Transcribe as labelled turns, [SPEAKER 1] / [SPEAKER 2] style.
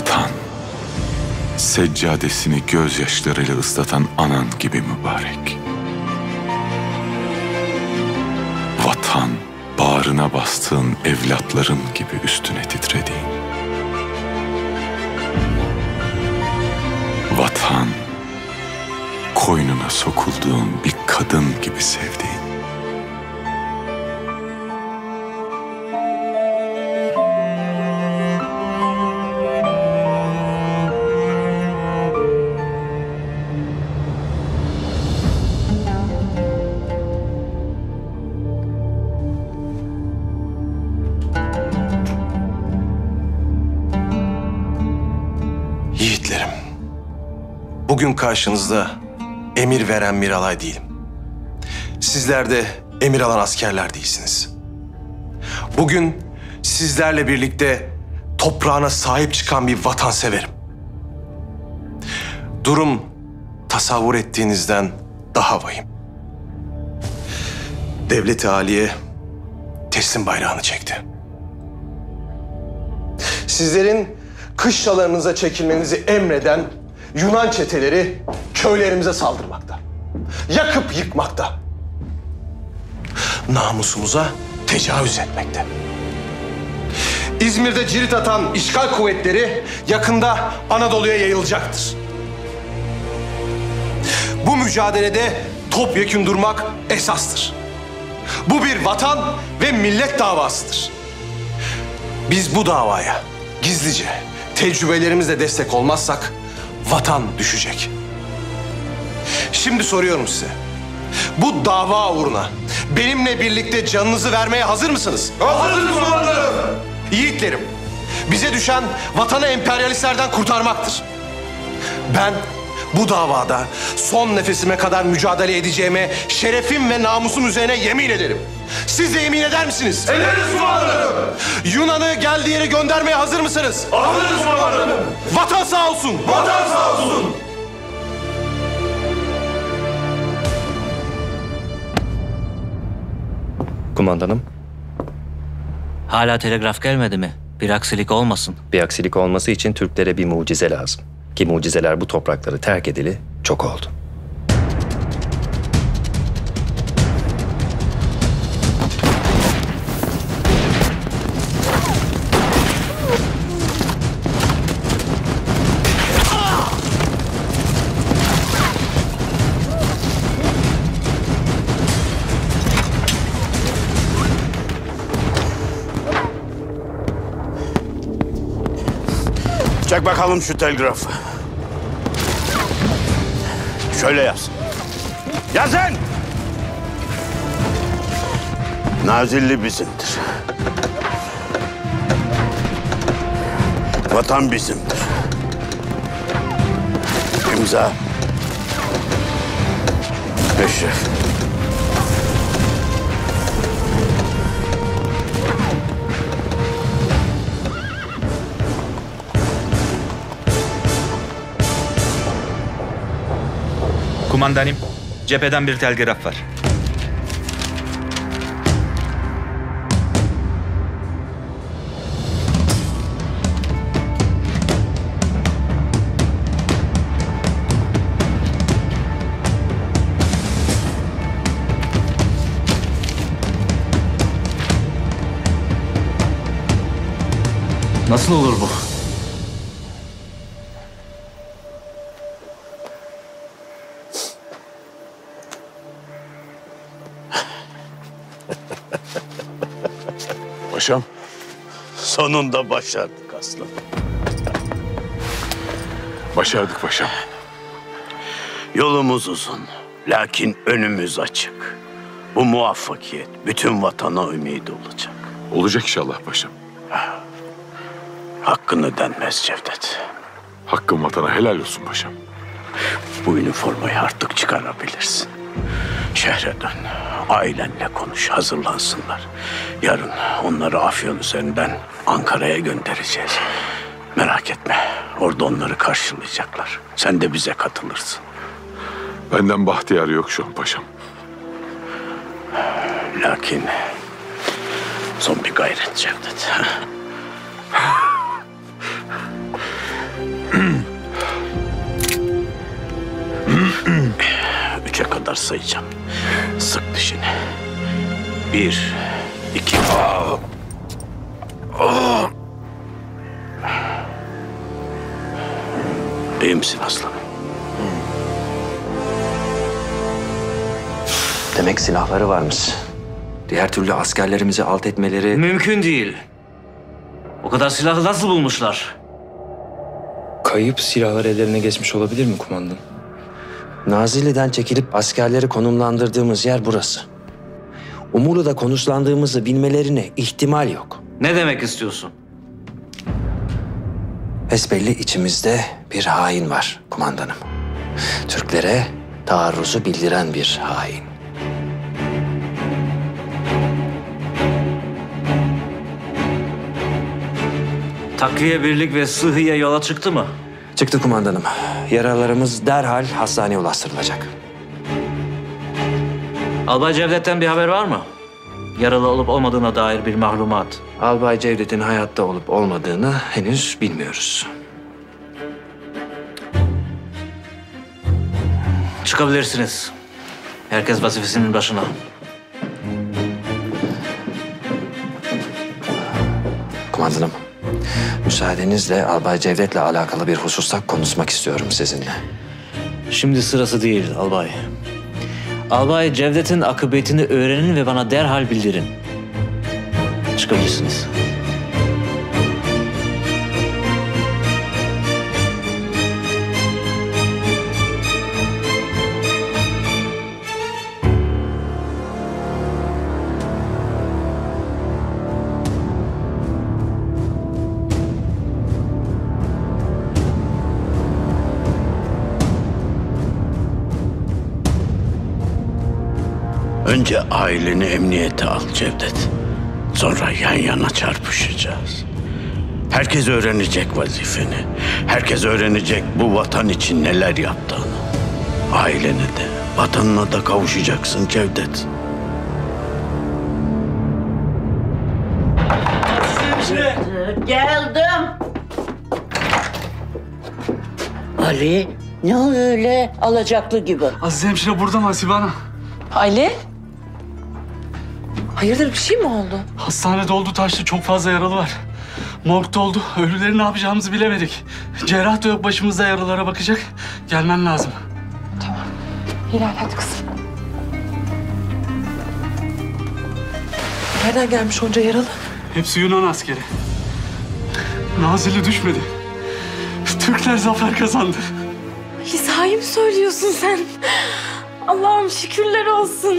[SPEAKER 1] Vatan, seccadesini gözyaşlarıyla ıslatan anan gibi mübarek. Vatan, bağrına bastığın evlatların gibi üstüne titrediğin. Vatan, koynuna sokulduğun bir kadın gibi sevdiğin.
[SPEAKER 2] Bugün karşınızda emir veren Miralay değilim. Sizler de emir alan askerler değilsiniz. Bugün sizlerle birlikte toprağına sahip çıkan bir vatanseverim. Durum tasavvur ettiğinizden daha vahim. Devlet-i Aliye teslim bayrağını çekti. Sizlerin kış yalarınıza çekilmenizi emreden Yunan çeteleri köylerimize saldırmakta. Yakıp yıkmakta. Namusumuza tecavüz etmekte. İzmir'de cirit atan işgal kuvvetleri yakında Anadolu'ya yayılacaktır. Bu mücadelede topyekün durmak esastır. Bu bir vatan ve millet davasıdır. Biz bu davaya gizlice tecrübelerimizle destek olmazsak vatan düşecek. Şimdi soruyorum size. Bu dava uğruna benimle birlikte canınızı vermeye hazır mısınız? Hazırız kumandanım. Yiğitlerim, bize düşen vatanı emperyalistlerden kurtarmaktır. Ben bu davada son nefesime kadar mücadele edeceğime şerefim ve namusum üzerine yemin ederim. Siz de yemin eder misiniz?
[SPEAKER 3] Ederiz kumandanım.
[SPEAKER 2] Yunan'ı geldiği yere göndermeye hazır mısınız?
[SPEAKER 3] Hazırız kumandanım.
[SPEAKER 2] Vatan sağ olsun.
[SPEAKER 3] Vatan sağ olsun.
[SPEAKER 4] Kumandanım,
[SPEAKER 5] Hala telegraf gelmedi mi? Bir aksilik olmasın.
[SPEAKER 4] bir aksilik olması için Türklere bir mucize lazım. Ki mucizeler bu toprakları terk edili çok oldu.
[SPEAKER 6] Çek bakalım şu telgrafı. Şöyle yaz. Yazın! Nazilli bizimdir. Vatan bizimdir. İmza. Eşref.
[SPEAKER 7] Kumandanım, cepheden bir telgraf var.
[SPEAKER 5] Nasıl olur bu?
[SPEAKER 6] Paşam. Sonunda başardık aslan.
[SPEAKER 1] Başardık paşam.
[SPEAKER 6] Yolumuz uzun. Lakin önümüz açık. Bu muvaffakiyet bütün vatana ümidi olacak.
[SPEAKER 1] Olacak inşallah paşam.
[SPEAKER 6] Hakkın ödenmez Cevdet.
[SPEAKER 1] Hakkın vatana helal olsun paşam.
[SPEAKER 6] Bu üniformayı artık çıkarabilirsin. Şehre dön. Ailenle konuş, hazırlansınlar. Yarın onları Afyon üzerinden Ankara'ya göndereceğiz. Merak etme, orada onları karşılayacaklar. Sen de bize katılırsın.
[SPEAKER 1] Benden bahtiyar yok şu an paşam.
[SPEAKER 6] Lakin son bir gayret Cevdet. Üçe kadar sayacağım. Sık dişini. Bir, iki... İyi misin aslanım?
[SPEAKER 4] Demek silahları varmış. Diğer türlü askerlerimizi alt etmeleri...
[SPEAKER 5] Mümkün değil. O kadar silahı nasıl bulmuşlar?
[SPEAKER 8] Kayıp silahlar ellerine geçmiş olabilir mi kumandan?
[SPEAKER 4] Nazilli'den çekilip askerleri konumlandırdığımız yer burası. Umurlu'da konuşlandığımızı bilmelerine ihtimal yok.
[SPEAKER 5] Ne demek istiyorsun?
[SPEAKER 4] Besbelli içimizde bir hain var kumandanım. Türklere taarruzu bildiren bir hain.
[SPEAKER 5] Takviye birlik ve sıhhiye yola çıktı mı?
[SPEAKER 4] Çıktı kumandanım. Yaralarımız derhal hastaneye ulaştırılacak.
[SPEAKER 5] Albay Cevdet'ten bir haber var mı? Yaralı olup olmadığına dair bir mahlumat.
[SPEAKER 4] Albay Cevdet'in hayatta olup olmadığını henüz bilmiyoruz.
[SPEAKER 5] Çıkabilirsiniz. Herkes vazifesinin başına.
[SPEAKER 4] Kumandanım, müsaadenizle Albay Cevdet'le alakalı bir hususta konuşmak istiyorum sizinle.
[SPEAKER 5] Şimdi sırası değil albay. Albay Cevdet'in akıbetini öğrenin ve bana derhal bildirin. Çıkabilirsiniz.
[SPEAKER 6] Önce aileni emniyete al Cevdet. Sonra yan yana çarpışacağız. Herkes öğrenecek vazifeni. Herkes öğrenecek bu vatan için neler yaptığını. Ailene de, vatanına da kavuşacaksın Cevdet.
[SPEAKER 9] Geldim. Ali ne öyle alacaklı gibi?
[SPEAKER 3] Aziz hemşire burada mı Hasibe Hanım?
[SPEAKER 10] Ali? Hayırdır bir şey mi oldu?
[SPEAKER 3] Hastane doldu taştı çok fazla yaralı var. Morg doldu. Ölüleri ne yapacağımızı bilemedik. Cerrah da yok başımızda yaralara bakacak. Gelmen lazım.
[SPEAKER 10] Hilal hadi kızım. Nereden gelmiş onca yaralı?
[SPEAKER 3] Hepsi Yunan askeri. Nazilli düşmedi. Türkler zafer kazandı.
[SPEAKER 10] Sahi mi söylüyorsun sen? Allah'ım şükürler olsun.